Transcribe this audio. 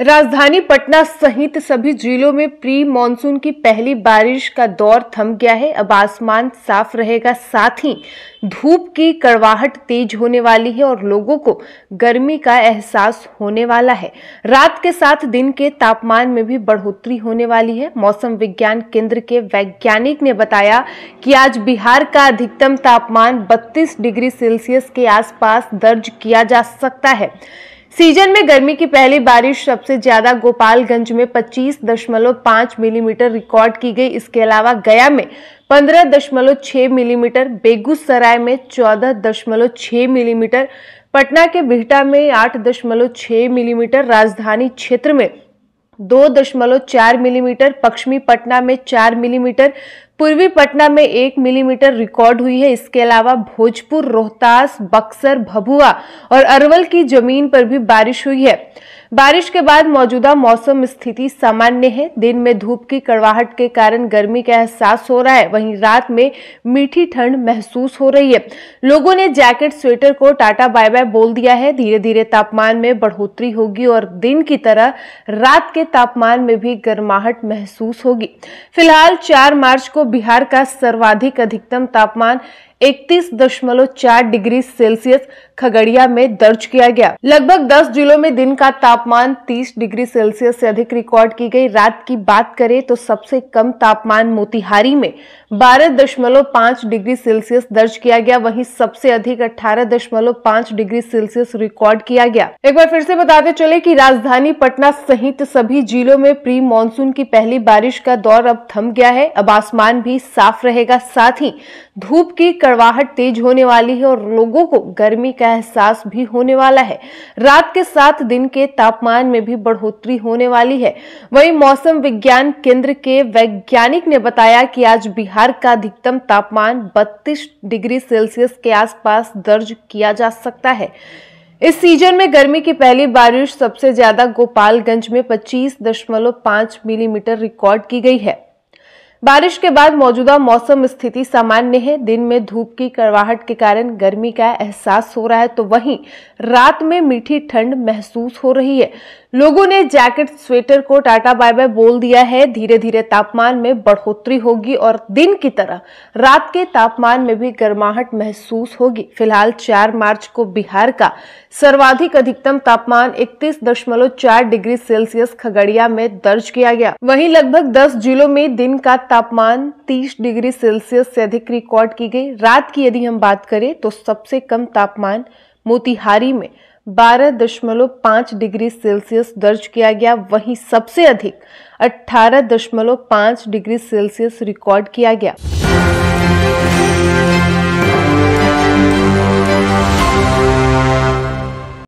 राजधानी पटना सहित सभी जिलों में प्री मानसून की पहली बारिश का दौर थम गया है। अब आसमान साफ़ रहेगा, साथ ही धूप की कड़वाहट तेज होने वाली है और लोगों को गर्मी का एहसास होने वाला है। रात के साथ दिन के तापमान में भी बढ़ोतरी होने वाली है। मौसम विज्ञान केंद्र के वैज्ञानिक ने बताया कि आज बिहार का अधिकतम तापमान 32 डिग्री सेल्सियस के आसपास दर्ज किया जा सकता है। सीज़न में गर्मी की पहली बारिश सबसे ज़्यादा गोपालगंज में 25.5 मिलीमीटर रिकॉर्ड की गई। इसके अलावा गया में 15.6 मिलीमीटर, बेगूसराय में 14.6 मिलीमीटर, पटना के बिहटा में 8.6 मिलीमीटर, राजधानी क्षेत्र में दो दशमलव चार मिलीमीटर, पश्चिमी पटना में चार मिलीमीटर पूर्वी पटना में एक मिलीमीटर रिकॉर्ड हुई है। इसके अलावा भोजपुर, रोहतास, बक्सर, भभुआ और अरवल की ज़मीन पर भी बारिश हुई है। बारिश के बाद मौजूदा मौसम स्थिति सामान्य है। दिन में धूप की कड़वाहट के कारण गर्मी का एहसास हो रहा है। वहीं रात में मीठी ठंड महसूस हो रही है। लोगों ने जैकेट, स्वेटर को टाटा बाय बाय बोल दिया है। धीरे धीरे तापमान में बढ़ोतरी होगी और दिन की तरह रात के तापमान में भी गर्माहट महसूस होगी। फ़िलहाल चार मार्च को बिहार का सर्वाधिक अधिकतम तापमान 31.4 डिग्री सेल्सियस खगड़िया में दर्ज किया गया। लगभग 10 जिलों में दिन का तापमान 30 डिग्री सेल्सियस से अधिक रिकॉर्ड की गई। रात की बात करें तो सबसे कम तापमान मोतिहारी में 12.5 डिग्री सेल्सियस दर्ज किया गया। वहीं सबसे अधिक 18.5 डिग्री सेल्सियस रिकॉर्ड किया गया। एक बार फिर से बताते चले कि राजधानी पटना सहित सभी जिलों में प्री मानसून की पहली बारिश का दौर अब थम गया है। अब आसमान भी साफ़ रहेगा। साथ ही धूप की कड़वाहट तेज होने वाली है और लोगों को गर्मी का एहसास भी होने वाला है। रात के साथ दिन के तापमान में भी बढ़ोतरी होने वाली है। वहीं मौसम विज्ञान केंद्र के वैज्ञानिक ने बताया कि आज बिहार का अधिकतम तापमान 32 डिग्री सेल्सियस के आसपास दर्ज किया जा सकता है। इस सीज़न में गर्मी की पहली बारिश सबसे ज़्यादा गोपालगंज में 25.5 मिलीमीटर रिकॉर्ड की गई है। बारिश के बाद मौजूदा मौसम स्थिति सामान्य है। दिन में धूप की करवाहट के कारण गर्मी का एहसास हो रहा है तो वहीं रात में मीठी ठंड महसूस हो रही है। लोगों ने जैकेट, स्वेटर को टाटा बाय बाय बोल दिया है। धीरे धीरे तापमान में बढ़ोतरी होगी और दिन की तरह रात के तापमान में भी गर्माहट महसूस होगी। फ़िलहाल 4 मार्च को बिहार का सर्वाधिक अधिकतम तापमान 31.4 डिग्री सेल्सियस खगड़िया में दर्ज किया गया। वहीं लगभग 10 जिलों में दिन का तापमान 30 डिग्री सेल्सियस से अधिक रिकॉर्ड की गई। रात की यदि हम बात करें तो सबसे कम तापमान मोतिहारी में 12.5 डिग्री सेल्सियस दर्ज किया गया। वहीं सबसे अधिक 18.5 डिग्री सेल्सियस रिकॉर्ड किया गया।